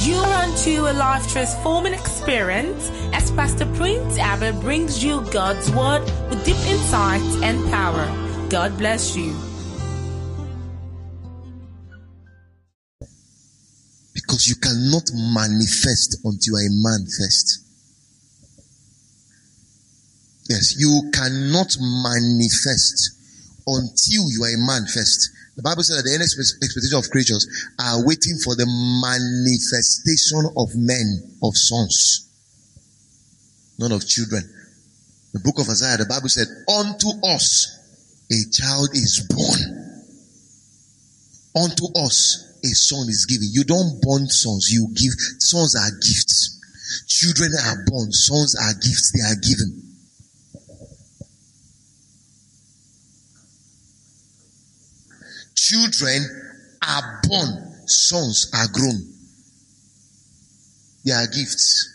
You run to a life transforming experience as Pastor Prince Abah brings you God's Word with deep insight and power. God bless you. Because you cannot manifest until you are a. Yes, you cannot manifest until you are a man first. The Bible says that the expectation of creatures are waiting for the manifestation of men, of sons, not of children. The book of Isaiah, the Bible said, unto us a child is born. Unto us a son is given. You don't born sons, you give. Sons are gifts. Children are born, sons are gifts, they are given. Children are born, sons are grown. They are gifts.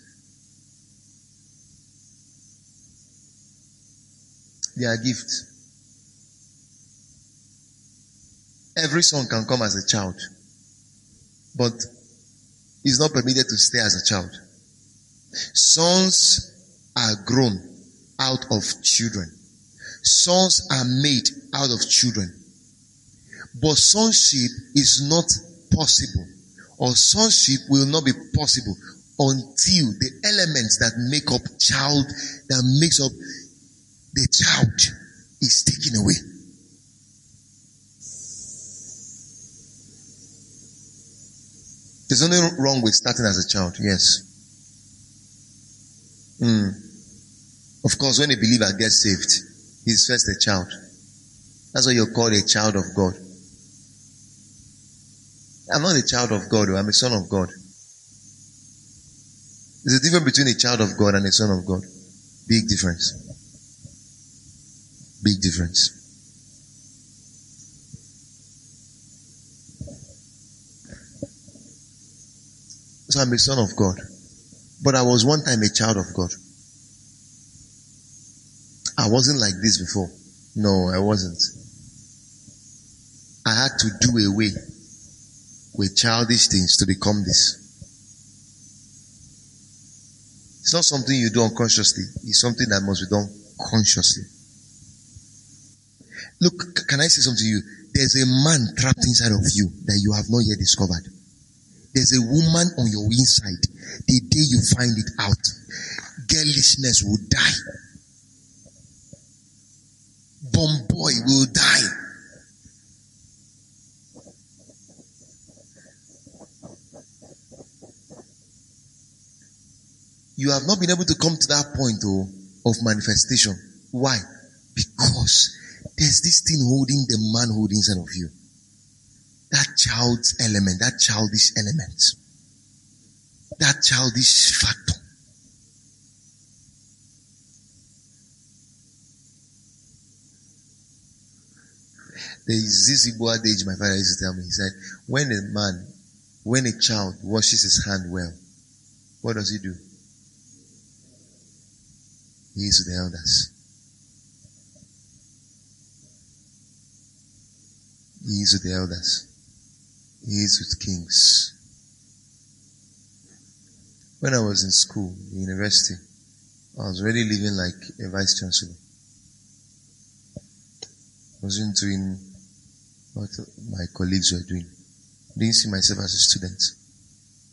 They are gifts. Every son can come as a child, but is not permitted to stay as a child. Sons are grown out of children. Sons are made out of children. But sonship is not possible or sonship will not be possible until the elements that make up child, that makes up the child is taken away. There's nothing wrong with starting as a child, yes. Mm. Of course, when a believer gets saved, he's first a child. That's why you're called a child of God. I'm not a child of God, I'm a son of God. There's a difference between a child of God and a son of God. Big difference. Big difference. So I'm a son of God. But I was one time a child of God. I wasn't like this before. No, I wasn't. I had to do away with childish things to become this. It's not something you do unconsciously. It's something that must be done consciously. Look, can I say something to you? There's a man trapped inside of you that you have not yet discovered. There's a woman on your inside. The day you find it out, girlishness will die. Bomb boy will die. You have not been able to come to that point oh, of manifestation. Why? Because there's this thing holding the manhood inside of you. That child's element, that childish element, that childish factor. There is this Igbo adage my father used to tell me. He said, when a man, when a child washes his hand well, what does he do? He is with the elders. He is with the elders. He is with kings. When I was in school, university, I was already living like a vice chancellor. I wasn't doing what my colleagues were doing. I didn't see myself as a student.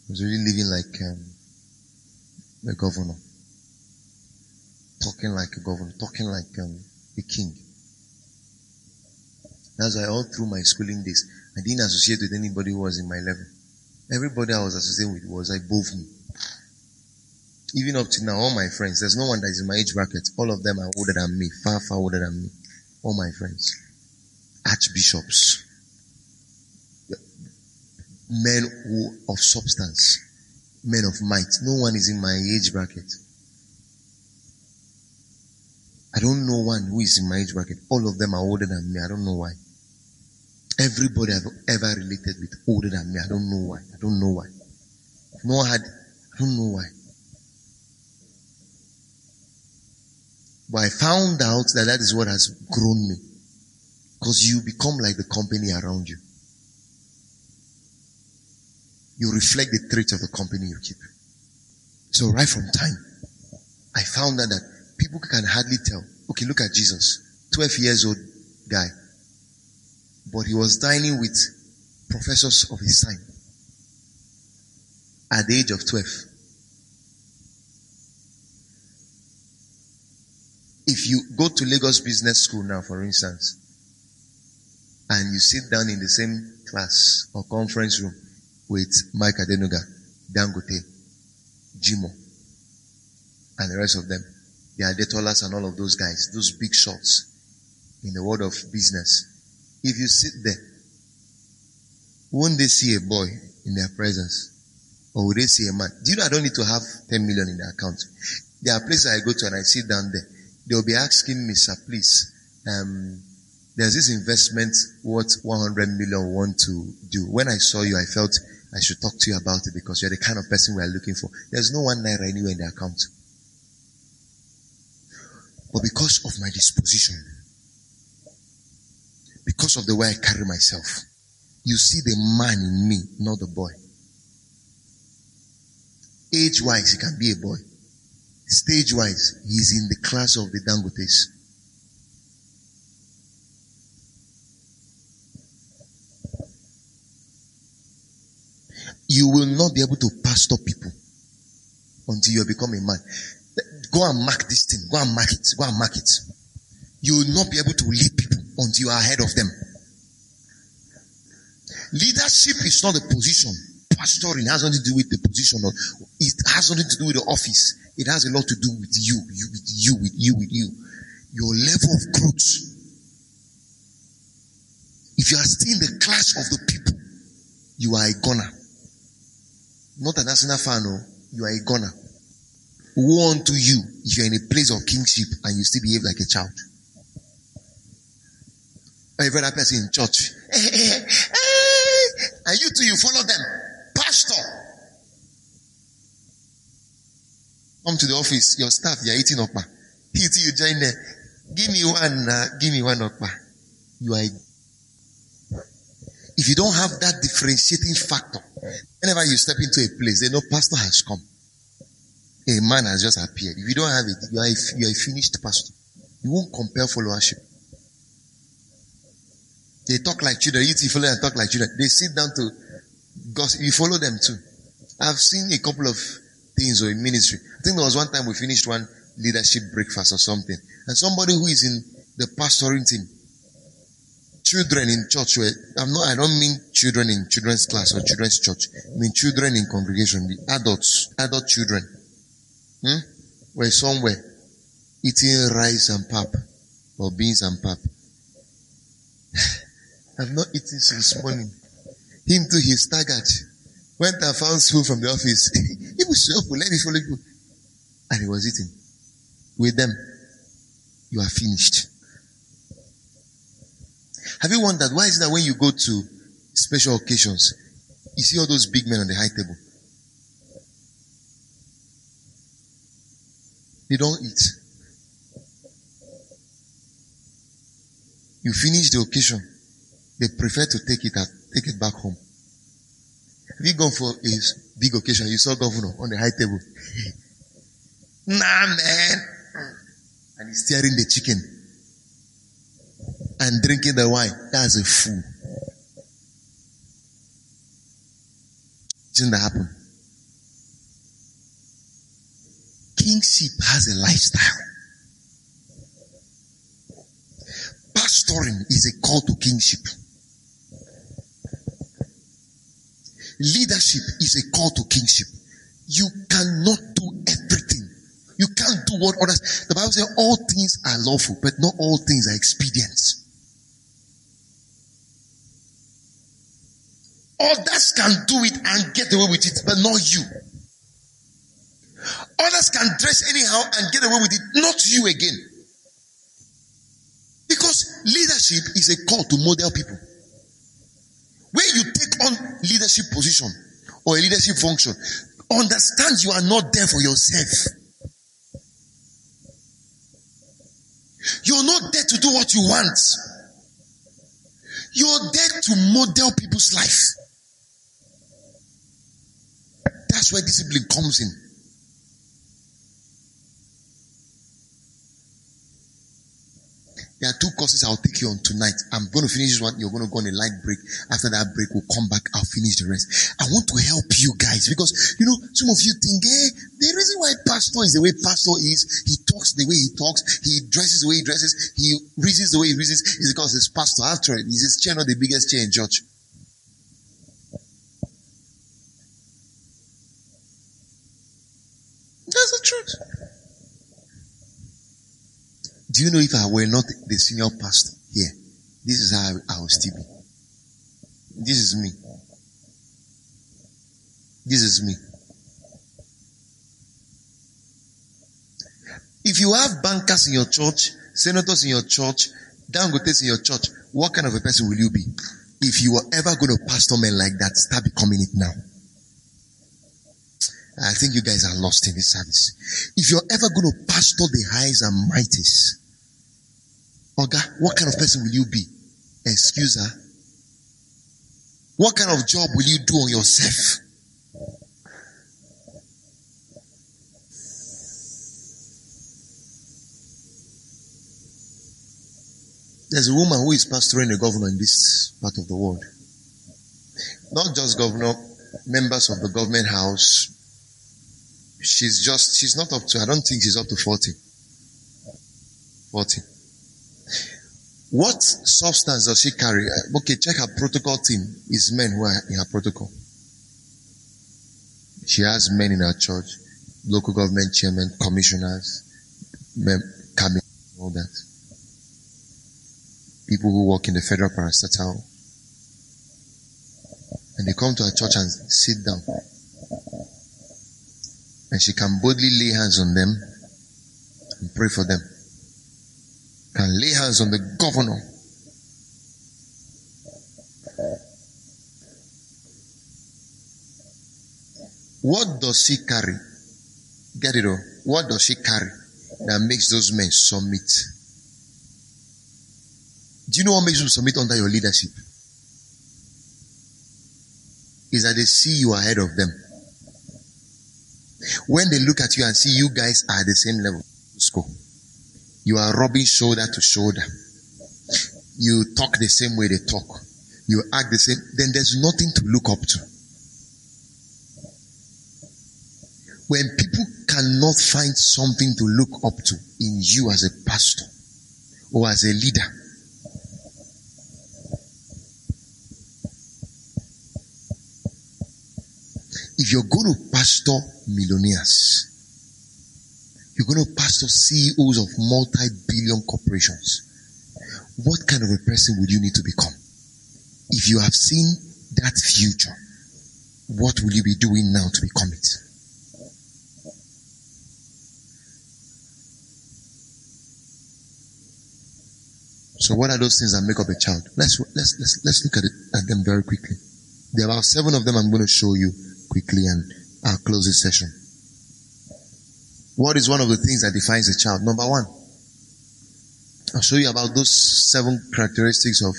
I was really living like um, a governor talking like a governor, talking like um, a king. That's why all through my schooling days, I didn't associate with anybody who was in my level. Everybody I was associating with was above me. Even up to now, all my friends, there's no one that is in my age bracket. All of them are older than me, far, far older than me. All my friends. Archbishops. Men who, of substance. Men of might. No one is in my age bracket. I don't know one who is in my age bracket. All of them are older than me. I don't know why. Everybody I've ever related with older than me. I don't know why. I don't know why. No one had. I don't know why. But I found out that that is what has grown me. Because you become like the company around you. you reflect the traits of the company you keep. So right from time, I found out that people can hardly tell. Okay, look at Jesus. 12 years old guy. But he was dining with professors of his time at the age of 12. If you go to Lagos Business School now, for instance, and you sit down in the same class or conference room with Mike Adenuga, Dangote, Jimo, and the rest of them, the Adetolas and all of those guys, those big shots in the world of business. If you sit there, won't they see a boy in their presence? Or will they see a man? Do you know I don't need to have 10 million in the account? There are places I go to and I sit down there. They'll be asking me, sir, please, um, there's this investment worth 100 million want to do. When I saw you, I felt I should talk to you about it because you're the kind of person we are looking for. There's no one naira anywhere in the account. But because of my disposition, because of the way I carry myself, you see the man in me, not the boy. Age wise, he can be a boy. Stage wise, he's in the class of the Dangotes. You will not be able to pastor people until you become a man. Go and mark this thing. Go and mark it. Go and mark it. You will not be able to lead people until you are ahead of them. Leadership is not a position. Pastoring has nothing to do with the position. Or it has nothing to do with the office. It has a lot to do with you, you, with you, with you, with you. Your level of growth. If you are still in the class of the people, you are a gunner. Not a national fan, no. You are a gunner. Woe unto you if you are in a place of kingship and you still behave like a child. Every other person in church. Eh, eh, eh, and you too, you follow them. Pastor. Come to the office, your staff, you're eating up. You too, you join there. Give me one, uh, give me one up. You are if you don't have that differentiating factor, whenever you step into a place, they know pastor has come. A man has just appeared. If you don't have it, you are a, you are a finished pastor. You won't compare followership. They talk like children. You follow and talk like children. They sit down to gossip. You follow them too. I've seen a couple of things or in ministry. I think there was one time we finished one leadership breakfast or something. And somebody who is in the pastoring team children in church were, I'm not, I don't mean children in children's class or children's church. I mean children in congregation, the adults, adult children, hmm, were somewhere eating rice and pap or beans and pap. I've not eaten since morning. Him too, he staggered. Went and found food from the office. he was so let me follow you. And he was eating. With them, you are finished. Have you wondered why is it that when you go to special occasions, you see all those big men on the high table? They don't eat. You finish the occasion, they prefer to take it out, take it back home. Have you gone for a big occasion? You saw governor on the high table. nah, man. And he's tearing the chicken and drinking the wine. That's a fool. Didn't that happen? Kingship has a lifestyle. Pastoring is a call to kingship. Leadership is a call to kingship. You cannot do everything. You can't do what others. The Bible says all things are lawful, but not all things are expedient. Others can do it and get away with it, but not you. Others can dress anyhow and get away with it, not you again. Because leadership is a call to model people. When you take on leadership position or a leadership function, understand you are not there for yourself. You're not there to do what you want. You're there to model people's life. That's where discipline comes in. There are two courses I'll take you on tonight. I'm going to finish this one. You're going to go on a light break. After that break, we'll come back. I'll finish the rest. I want to help you guys because, you know, some of you think, eh, the reason why pastor is the way pastor is, he talks the way he talks, he dresses the way he dresses, he reasons the way he reasons, is because he's pastor. After it, he's his chair, not the biggest chair in church. That's the truth. Know if I were not the senior pastor here, this is how I would still be. This is me. This is me. If you have bankers in your church, senators in your church, dangotes in your church, what kind of a person will you be? If you are ever going to pastor men like that, start becoming it now. I think you guys are lost in this service. If you're ever going to pastor the highs and mighties, Oga, what kind of person will you be? Excuse her. What kind of job will you do on yourself? There's a woman who is pastoring a governor in this part of the world. Not just governor, members of the government house. She's just, she's not up to, I don't think she's up to 40. 40. What substance does she carry? Uh, okay, check her protocol team. Is men who are in her protocol. She has men in her church, local government chairman, commissioners, cabinet, all that. People who work in the federal parastatal. And they come to her church and sit down. And she can boldly lay hands on them and pray for them can lay hands on the governor. What does she carry? Get it all. What does she carry that makes those men submit? Do you know what makes them submit under your leadership? Is that they see you ahead of them. When they look at you and see you guys are at the same level, school. You are rubbing shoulder to shoulder. You talk the same way they talk. You act the same. Then there's nothing to look up to. When people cannot find something to look up to in you as a pastor or as a leader, if you're going to pastor millionaires, you're going to pastor CEOs of multi-billion corporations. What kind of a person would you need to become? If you have seen that future, what will you be doing now to become it? So what are those things that make up a child? Let's, let's, let's, let's look at, it, at them very quickly. There are seven of them I'm going to show you quickly and I'll close this session. What is one of the things that defines a child? Number one, I'll show you about those seven characteristics of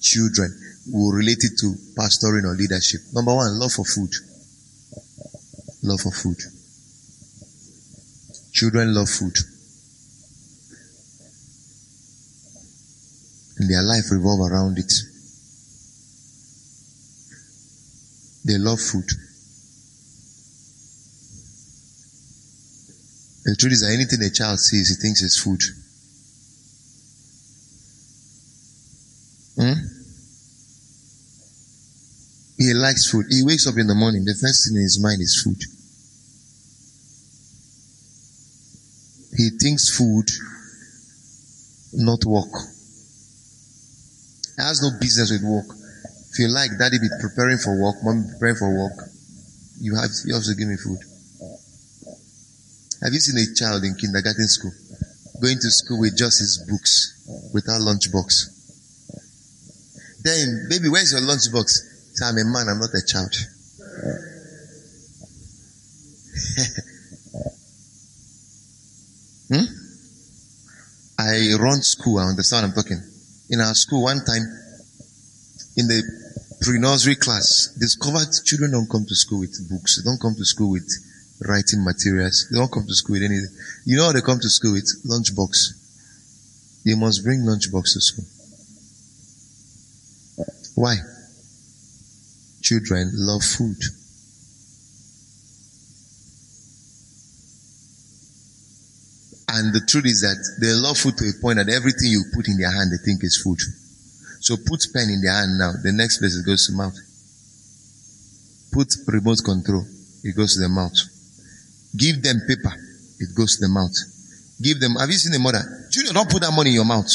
children who relate to pastoring or leadership. Number one, love for food. Love for food. Children love food. And their life revolve around it. They love food. The truth is that anything a child sees, he thinks it's food. Hmm? He likes food. He wakes up in the morning, the first thing in his mind is food. He thinks food, not work. He has no business with work. If you like, daddy be preparing for work, mom preparing for work, you have, you have to give me food. Have you seen a child in kindergarten school going to school with just his books without lunchbox? Then, baby, where's your lunchbox? I'm a man, I'm not a child. hmm? I run school, I understand I'm talking. In our school, one time, in the pre-nursery class, discovered children don't come to school with books. They don't come to school with writing materials. They don't come to school with anything. You know how they come to school with lunchbox. They must bring lunchbox to school. Why? Children love food. And the truth is that they love food to a point that everything you put in their hand, they think is food. So put pen in their hand now. The next place it goes to mouth. Put remote control. It goes to the mouth. Give them paper. It goes to the mouth. Give them, have you seen a mother? Junior, don't put that money in your mouth.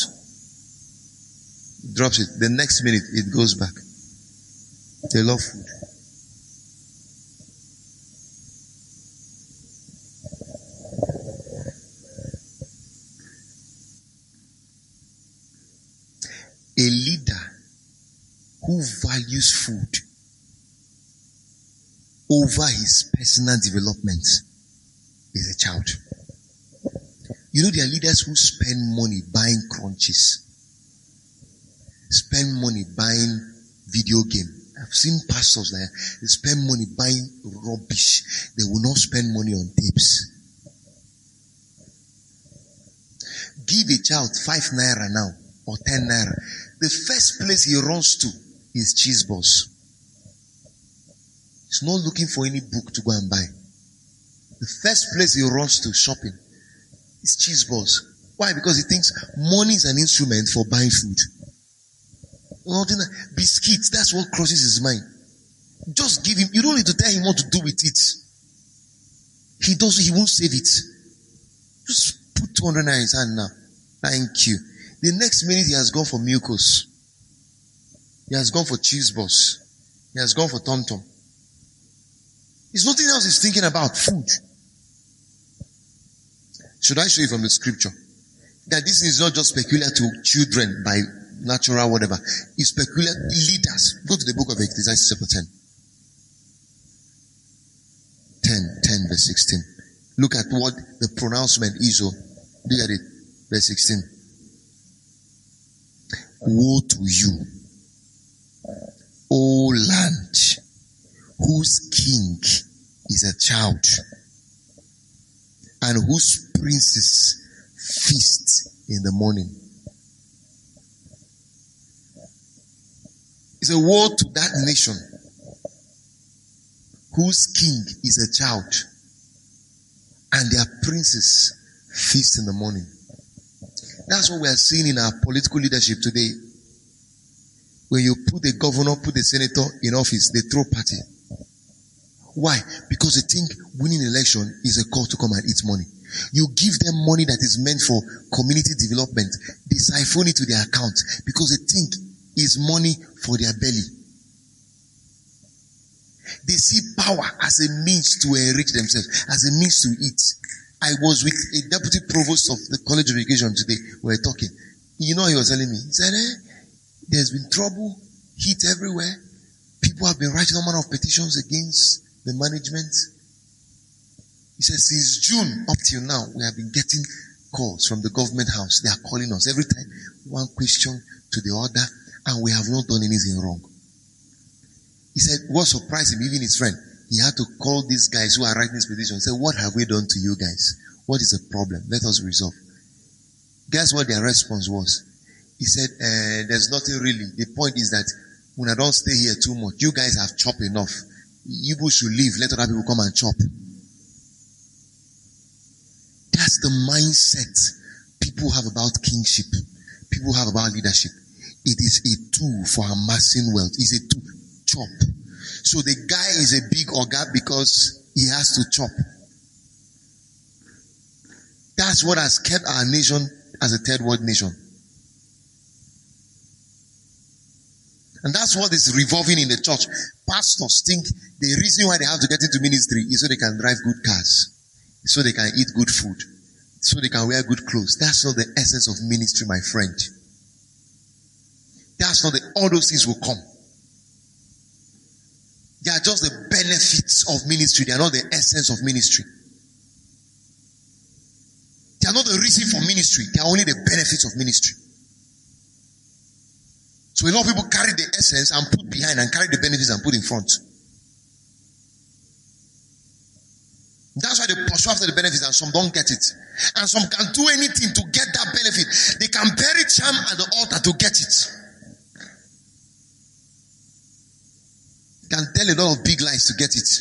Drops it. The next minute, it goes back. They love food. A leader who values food over his personal development is a child. You know, there are leaders who spend money buying crunches, spend money buying video game. I've seen pastors like they spend money buying rubbish. They will not spend money on tapes. Give a child five naira now or ten naira. The first place he runs to is cheese balls. He's not looking for any book to go and buy. The first place he runs to shopping is cheese balls. Why? Because he thinks money is an instrument for buying food. Nothing, biscuits, that's what crosses his mind. Just give him, you don't need to tell him what to do with it. He does, he won't save it. Just put 200 in his hand now. Thank you. The next minute he has gone for mucus. He has gone for cheese balls. He has gone for tom tom. There's nothing else he's thinking about. Food. Should I show you from the scripture? That this is not just peculiar to children by natural whatever. It's peculiar leaders. Go to the book of Ecclesiastes chapter 10. 10, 10 verse 16. Look at what the pronouncement is. Oh, look at it. Verse 16. Woe to you, O land, whose king is a child, and whose princes feast in the morning. It's a war to that nation whose king is a child and their princes feast in the morning. That's what we are seeing in our political leadership today. When you put the governor, put the senator in office, they throw party. Why? Because they think winning election is a call to come and eat money. You give them money that is meant for community development. They siphon it to their account because they think it's money for their belly. They see power as a means to enrich themselves, as a means to eat. I was with a deputy provost of the College of Education today. We were talking. You know, he was telling me, he said, eh, there's been trouble, heat everywhere. People have been writing all manner of petitions against the management. He said, since June up till now, we have been getting calls from the government house. They are calling us every time, one question to the other, and we have not done anything wrong. He said, what surprised him, even his friend, he had to call these guys who are writing this petition and say, what have we done to you guys? What is the problem? Let us resolve. Guess what their response was? He said, uh, there's nothing really. The point is that when I don't stay here too much, you guys have chopped enough. You should leave. Let other people come and chop. That's the mindset people have about kingship. People have about leadership. It is a tool for amassing wealth. It's a tool. Chop. So the guy is a big organ because he has to chop. That's what has kept our nation as a third world nation. And that's what is revolving in the church. Pastors think the reason why they have to get into ministry is so they can drive good cars, so they can eat good food, so they can wear good clothes. That's not the essence of ministry, my friend. That's not the, all those things will come. They are just the benefits of ministry. They are not the essence of ministry. They are not the reason for ministry. They are only the benefits of ministry. So a lot of people carry the essence and put behind and carry the benefits and put in front. That's why they pursue after the benefits and some don't get it. And some can do anything to get that benefit. They can bury charm at the altar to get it. can tell a lot of big lies to get it.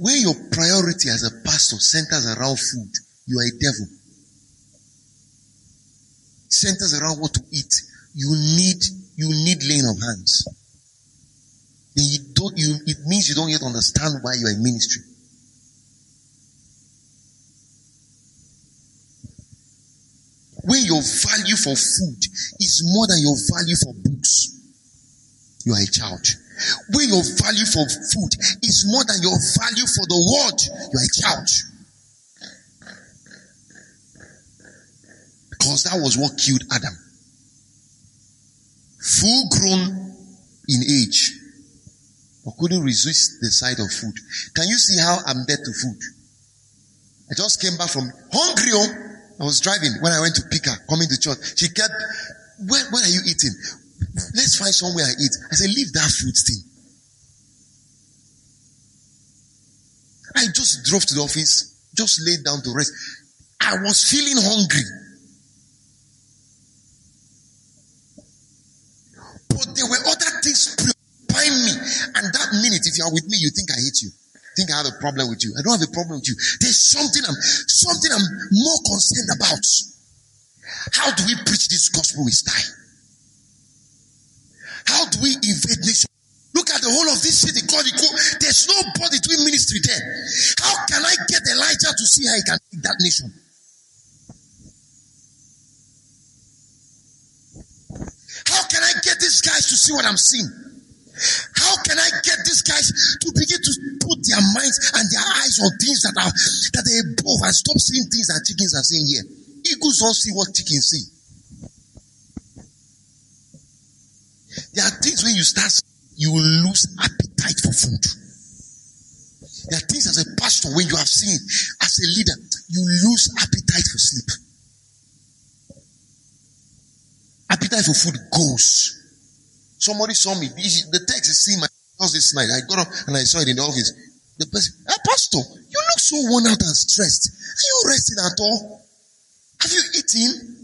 When your priority as a pastor centers around food, you are a devil. Centers around what to eat. You need, you need laying of hands you don't, you, it means you don't yet understand why you are in ministry. When your value for food is more than your value for books, you are a child. When your value for food is more than your value for the world, you are a child. Because that was what killed Adam. Full grown in age, but couldn't resist the sight of food. Can you see how I'm dead to food? I just came back from hungry. Oh, I was driving when I went to pick her, coming to church. She kept, where, where are you eating? Let's find somewhere I eat. I said, leave that food thing. I just drove to the office, just laid down to rest. I was feeling hungry. But there were other things find me. And that minute, you are with me, you think I hate you. Think I have a problem with you. I don't have a problem with you. There's something I'm, something I'm more concerned about. How do we preach this gospel with style? How do we invade nation? Look at the whole of this city. God, there's nobody doing ministry there. How can I get Elijah to see how he can take that nation? How can I get these guys to see what I'm seeing? How can I get these guys to begin to put their minds and their eyes on things that are that are above and stop seeing things that chickens are seeing here? Eagles don't see what chickens see. There are things when you start, you will lose appetite for food. There are things as a pastor when you have seen, as a leader, you lose appetite for sleep. Appetite for food goes. Somebody saw me. The text is seen my house this night. I got up and I saw it in the office. The person, hey, Pastor, you look so worn out and stressed. Are you resting at all? Have you eaten?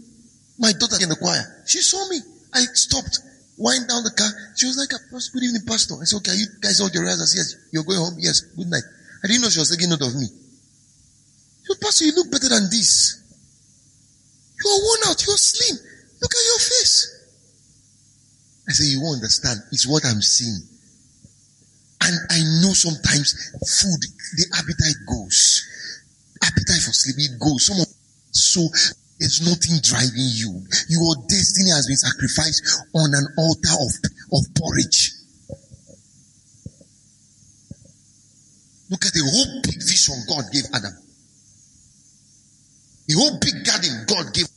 My daughter in the choir. She saw me. I stopped, wind down the car. She was like, ah, Good evening, Pastor. I said, Okay, you guys all your eyes. Yes, you're going home. Yes, good night. I didn't know she was taking note of me. Said, Pastor, you look better than this. You are worn out. You're slim. Look at your face. I say, you won't understand. It's what I'm seeing. And I know sometimes food, the appetite goes. Appetite for sleep, it goes. Some of, so there's nothing driving you. Your destiny has been sacrificed on an altar of, of porridge. Look at the whole big vision God gave Adam. The whole big garden God gave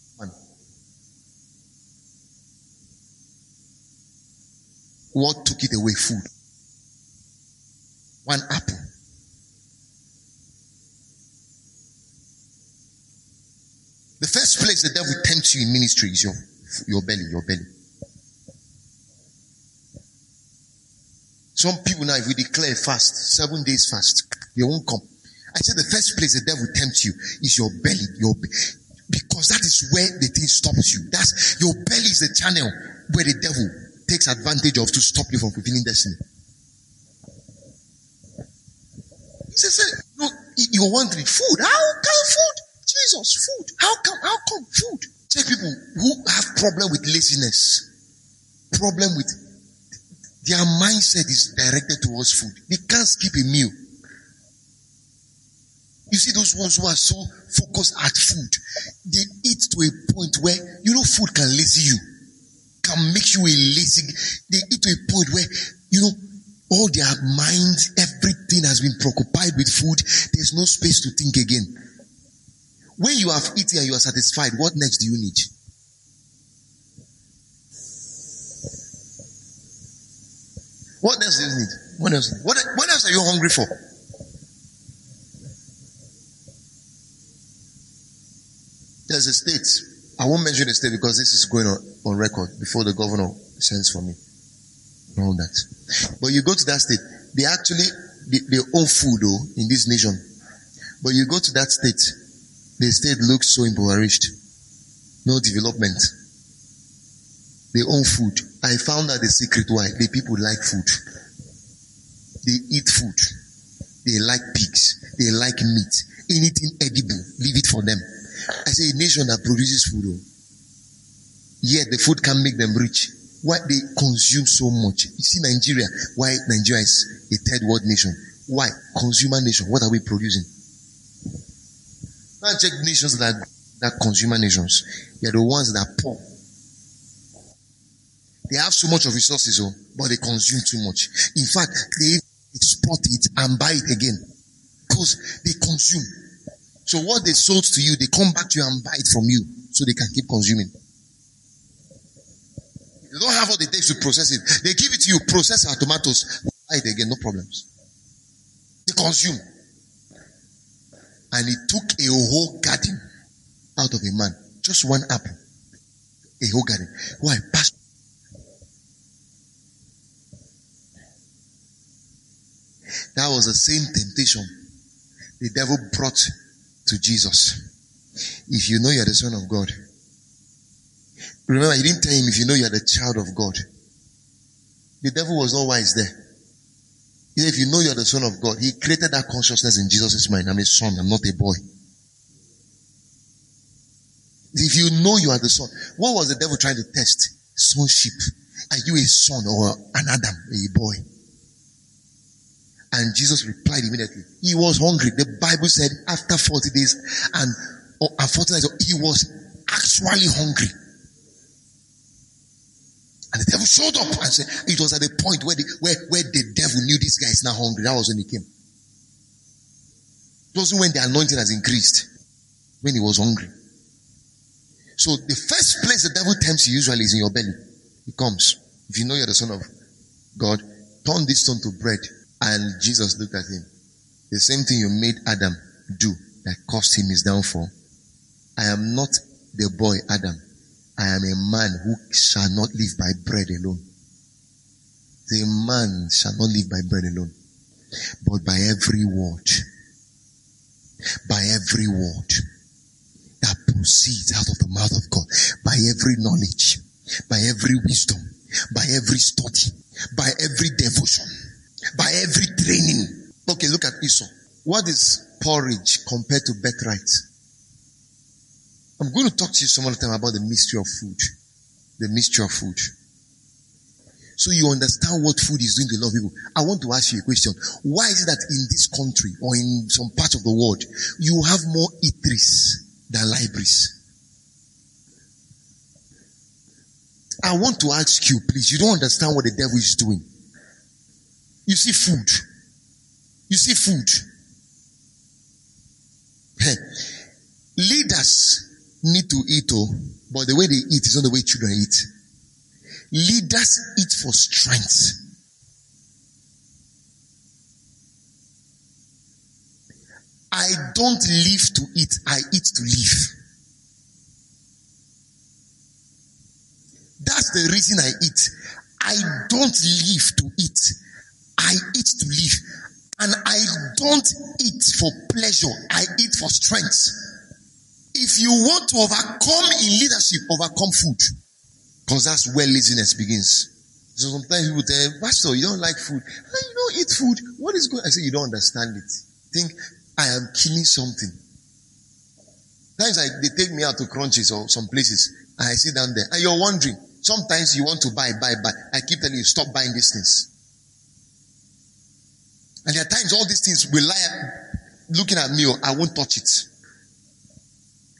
What took it away? Food. One apple. The first place the devil tempts you in ministry is your, your belly, your belly. Some people now, if we declare fast, seven days fast, they won't come. I said the first place the devil tempts you is your belly, your because that is where the thing stops you. That's your belly is the channel where the devil takes advantage of to stop you from fulfilling destiny. He says, no, you're wondering, food, how come food? Jesus, food, how come, how come food? Take people who have problem with laziness, problem with their mindset is directed towards food. They can't skip a meal. You see those ones who are so focused at food, they eat to a point where, you know, food can lazy you can make you a lazy. They get to a point where, you know, all their minds, everything has been preoccupied with food. There's no space to think again. When you have eaten and you are satisfied, what next do you need? What else do you need? What else? What, what else are you hungry for? There's a state I won't mention the state because this is going on, on record before the governor sends for me. All that. But you go to that state, they actually, they, they own food though in this nation. But you go to that state, the state looks so impoverished. No development. They own food. I found out the secret why. The people like food. They eat food. They like pigs. They like meat. Anything edible, leave it for them. I say a nation that produces food, oh, yet the food can make them rich. Why they consume so much? You see Nigeria, why Nigeria is a third world nation. Why? Consumer nation. What are we producing? Now check nations that that consumer nations. They are the ones that are poor. They have so much of resources, oh, but they consume too much. In fact, they export it and buy it again because they consume. So what they sold to you, they come back to you and buy it from you so they can keep consuming. They don't have what it takes to process it. They give it to you, process our tomatoes, buy it again, no problems. They consume. And it took a whole garden out of a man. Just one apple. A whole garden. Why? Pastor. That was the same temptation the devil brought to Jesus. If you know you're the son of God. Remember, he didn't tell him if you know you're the child of God. The devil was not wise there. He said, if you know you're the son of God, he created that consciousness in Jesus' mind. I'm a son, I'm not a boy. If you know you are the son, what was the devil trying to test? Sonship. Are you a son or an Adam, a boy? And Jesus replied immediately. He was hungry. The Bible said after 40 days and, or, and 40 days, he was actually hungry. And the devil showed up and said, it was at the point where the, where, where the devil knew this guy is now hungry. That was when he came. It wasn't when the anointing has increased. When he was hungry. So the first place the devil tempts you usually is in your belly. He comes. If you know you're the son of God, turn this stone to bread. And Jesus looked at him. The same thing you made Adam do that caused him his downfall. I am not the boy Adam. I am a man who shall not live by bread alone. The man shall not live by bread alone, but by every word. By every word that proceeds out of the mouth of God. By every knowledge. By every wisdom. By every study. By every devotion by every training. Okay, look at Esau. What is porridge compared to birthright? I'm going to talk to you some other time about the mystery of food. The mystery of food. So you understand what food is doing to a lot of people. I want to ask you a question. Why is it that in this country or in some parts of the world, you have more eateries than libraries? I want to ask you, please, you don't understand what the devil is doing. You see food. You see food. Leaders need to eat, oh, but the way they eat is not the way children eat. Leaders eat for strength. I don't live to eat, I eat to live. That's the reason I eat. I don't live to eat. I eat to live. And I don't eat for pleasure. I eat for strength. If you want to overcome in leadership, overcome food. Because that's where laziness begins. So sometimes people tell, Pastor, you don't like food. Ah, you don't eat food. What is going I say, you don't understand it. Think, I am killing something. Times I, they take me out to crunches or some places I sit down there and you're wondering, sometimes you want to buy, buy, buy. I keep telling you, stop buying these things. And there are times all these things will lie looking at me, or I won't touch it.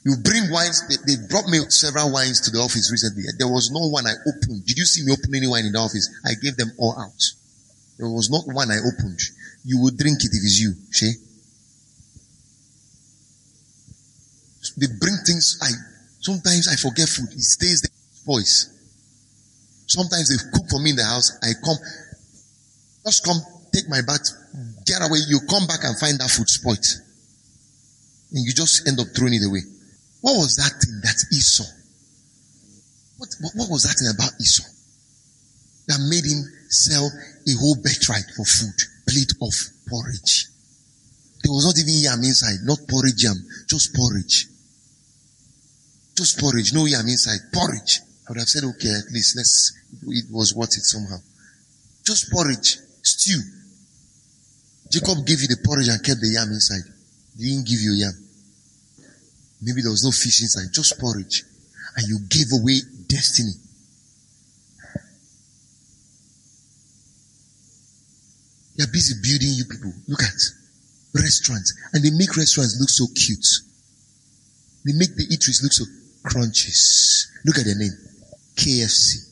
You bring wines, they, they, brought me several wines to the office recently. There was no one I opened. Did you see me open any wine in the office? I gave them all out. There was not one I opened. You would drink it if it's you, Shay. They bring things, I, sometimes I forget food. It stays there, spoils. Sometimes they cook for me in the house. I come, just come take my bath, get away. You come back and find that food spoiled. And you just end up throwing it away. What was that thing that Esau What, what, what was that thing about Esau that made him sell a whole birthright for food, plate of porridge? There was not even yam inside, not porridge yam, just porridge. Just porridge, no yam inside, porridge. I would have said, okay, at least let's, it was worth it somehow. Just porridge, stew. Jacob gave you the porridge and kept the yam inside. He didn't give you yam. Maybe there was no fish inside, just porridge. And you gave away destiny. They're busy building you people. Look at restaurants. And they make restaurants look so cute. They make the eateries look so crunches. Look at the name. KFC.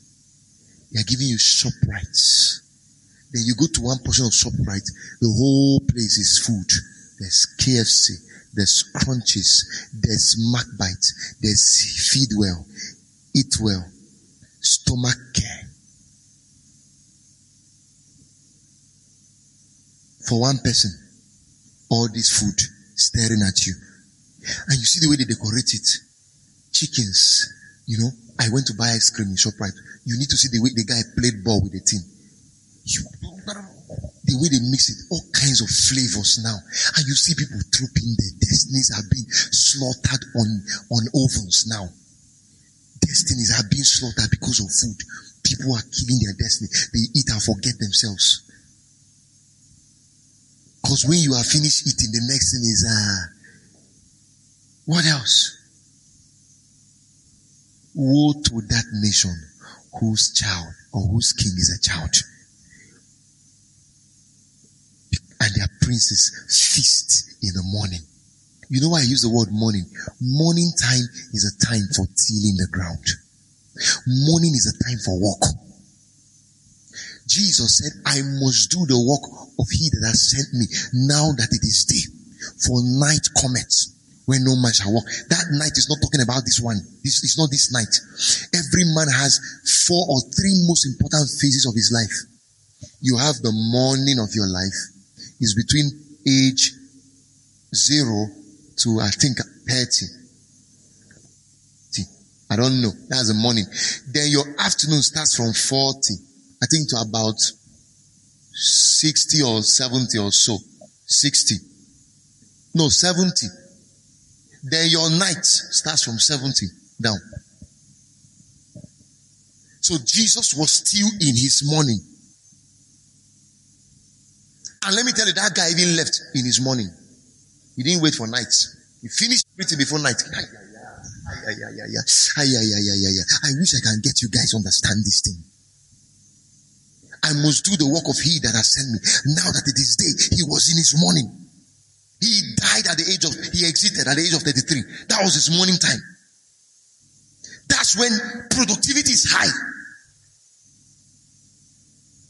They are giving you shop rights. Then you go to one portion of shop right, the whole place is food. There's KFC, there's Crunchies, there's McBite, there's feed well, eat well, stomach care. For one person, all this food staring at you. And you see the way they decorate it. Chickens, you know, I went to buy ice cream in ShopRite. You need to see the way the guy played ball with the team. The way they mix it, all kinds of flavors now. And you see people trooping their destinies are being slaughtered on, on ovens now. Destinies are being slaughtered because of food. People are killing their destiny. They eat and forget themselves. Because when you are finished eating, the next thing is, uh, what else? Woe to that nation whose child or whose king is a child and their princes feast in the morning. You know why I use the word morning? Morning time is a time for tilling the ground. Morning is a time for work. Jesus said, I must do the work of he that has sent me now that it is day. For night cometh when no man shall walk. That night is not talking about this one. This is not this night. Every man has four or three most important phases of his life. You have the morning of your life is between age zero to I think 30. I don't know. That's the morning. Then your afternoon starts from 40, I think to about 60 or 70 or so. 60. No, 70. Then your night starts from 70 down. So Jesus was still in his morning. And let me tell you, that guy even left in his morning. He didn't wait for night. He finished everything before night. I wish I can get you guys understand this thing. I must do the work of he that has sent me. Now that it is day, he was in his morning. He died at the age of, he exited at the age of 33. That was his morning time. That's when productivity is high.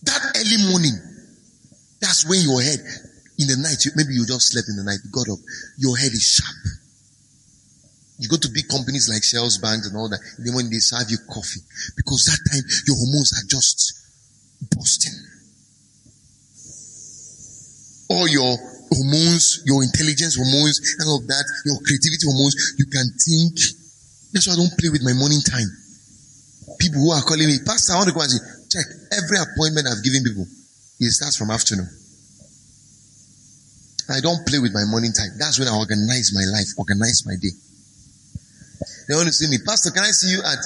That early morning, that's when your head, in the night, maybe you just slept in the night, got up, your head is sharp. You go to big companies like Shells Banks and all that, then when they serve you coffee, because that time your hormones are just busting. All your hormones, your intelligence hormones, and all of that, your creativity hormones, you can think. That's why I don't play with my morning time. People who are calling me, Pastor, I want to go and say, check every appointment I've given people. It starts from afternoon. I don't play with my morning time. That's when I organize my life, organize my day. They want to see me, Pastor, can I see you at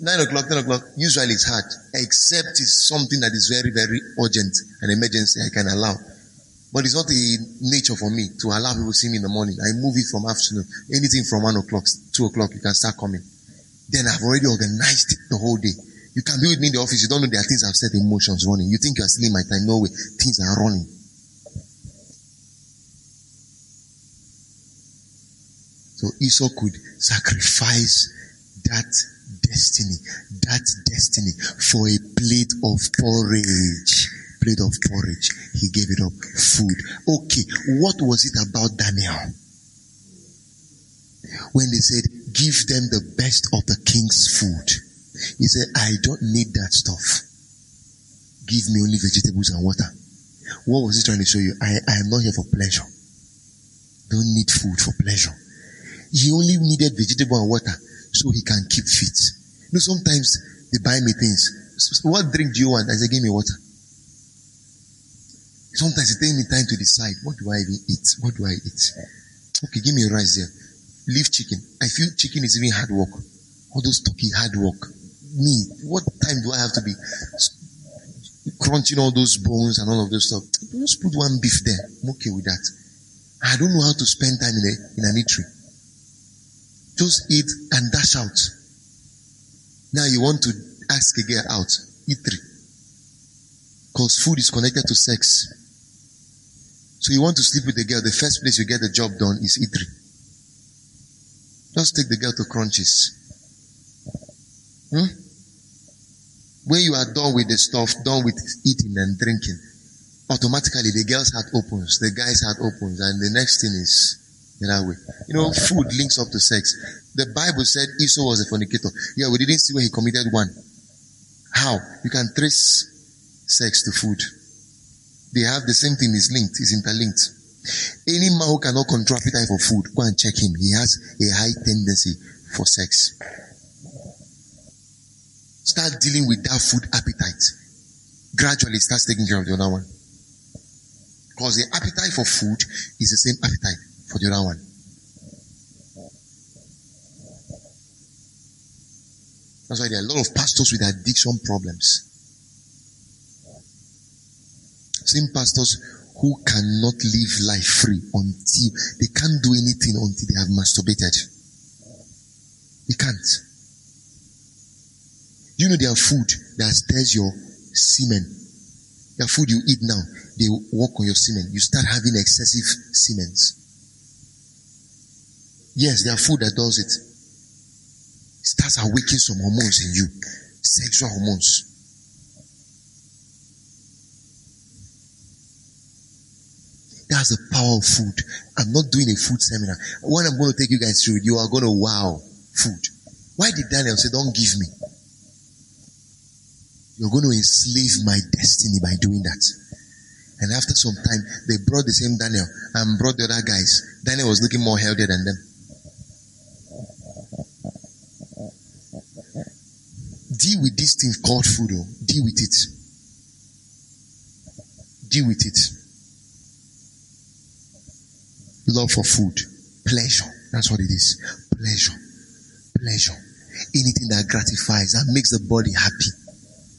nine o'clock, ten o'clock? Usually it's hard, except it's something that is very, very urgent, an emergency I can allow. But it's not the nature for me to allow people to see me in the morning. I move it from afternoon. Anything from one o'clock, two o'clock, you can start coming. Then I've already organized the whole day. You can be with me in the office. You don't know there are things I've set emotions running. You think you are stealing my time. No way. Things are running. So Esau could sacrifice that destiny, that destiny for a plate of porridge. Plate of porridge. He gave it up. Food. Okay. What was it about Daniel? When they said, give them the best of the king's food. He said, I don't need that stuff. Give me only vegetables and water. What was he trying to show you? I, I am not here for pleasure. Don't need food for pleasure. He only needed vegetable and water so he can keep fit. You know, sometimes they buy me things. What drink do you want? I say, give me water. Sometimes it takes me time to decide, what do I even eat? What do I eat? Okay, give me rice there. Leave chicken. I feel chicken is even hard work. All those turkey hard work. Me, what time do I have to be crunching all those bones and all of those stuff? Just put one beef there. I'm okay with that. I don't know how to spend time in a in an eatery. Just eat and dash out. Now you want to ask a girl out. Eatery. Because food is connected to sex. So you want to sleep with the girl, the first place you get the job done is eatery. Just take the girl to Crunchies. Hmm? When you are done with the stuff, done with eating and drinking, automatically the girl's heart opens, the guy's heart opens, and the next thing is the other way. You know, food links up to sex. The Bible said Esau was a fornicator. Yeah, we didn't see where he committed one. How? You can trace sex to food. They have the same thing, is linked, is interlinked. Any man who cannot control appetite for food, go and check him. He has a high tendency for sex. Start dealing with that food appetite. Gradually starts taking care of the other one. Because the appetite for food is the same appetite for the other one. That's why there are a lot of pastors with addiction problems. Same pastors who cannot live life free until they can't do anything until they have masturbated. They can't. You know their food that stirs your semen. Their food you eat now, they work on your semen. You start having excessive semens. Yes, there are food that does it. It starts awakening some hormones in you. Sexual hormones. That's the power of food. I'm not doing a food seminar. When I'm going to take you guys through, you are going to wow food. Why did Daniel say, don't give me? You're going to enslave my destiny by doing that. And after some time, they brought the same Daniel and brought the other guys. Daniel was looking more healthy than them. Deal with this thing called food. Oh. Deal with it. Deal with it. Love for food. Pleasure. That's what it is. Pleasure. Pleasure. Anything that gratifies, that makes the body happy.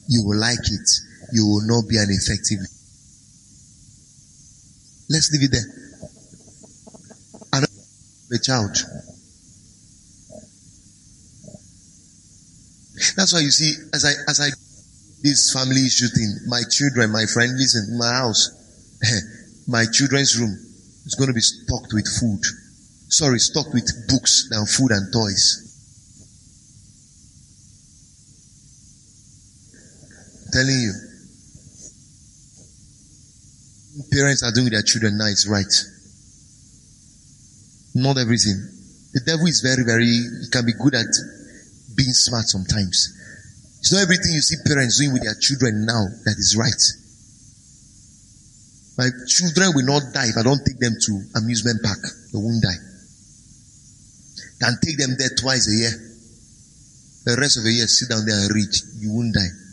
You will like it. You will not be an effective. Let's leave it there. And the child. That's why you see, as I, as I, this family shooting, my children, my friend, listen, my house, my children's room is going to be stocked with food. Sorry, stocked with books than food and toys. I'm telling you. Parents are doing with their children now is right. Not everything. The devil is very, very, he can be good at being smart sometimes. It's not everything you see parents doing with their children now that is right. My children will not die if I don't take them to amusement park. They won't die. Can take them there twice a year. The rest of the year, sit down there and read. You won't die.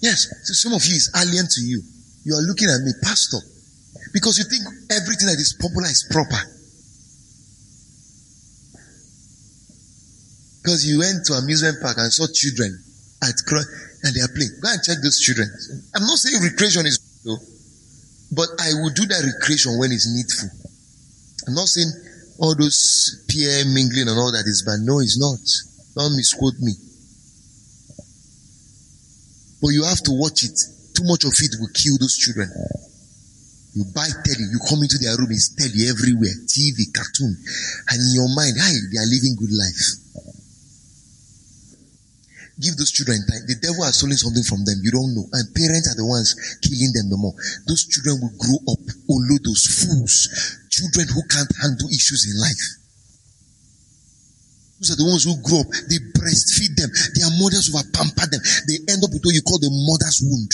Yes, so some of you is alien to you. You are looking at me, pastor, because you think everything that is popular is proper. Because you went to amusement park and saw children at and they are playing. Go and check those children. I'm not saying recreation is though, but I will do that recreation when it's needful. I'm not saying all those peer mingling and all that is bad. No, it's not. Don't misquote me. But you have to watch it. Too much of it will kill those children. You buy telly, you come into their room, it's telly everywhere, TV, cartoon, and in your mind, hi, they are living good life. Give those children time. The devil has stolen something from them. You don't know. And parents are the ones killing them the more. Those children will grow up, oh, olo those fools. Children who can't handle issues in life. Those are the ones who grow up. They breastfeed them. Their mothers over pamper them. They end up with what you call the mother's wound.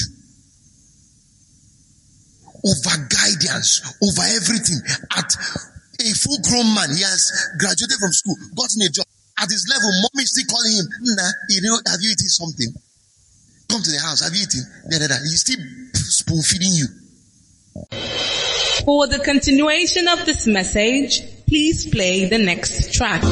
Over guidance, over everything. At A full grown man, he has graduated from school, gotten a job. At his level, mommy is still calling him, Nah, you know, have you eaten something? Come to the house, have you eaten? Da, da, da. He's still spoon feeding you. For the continuation of this message, please play the next track.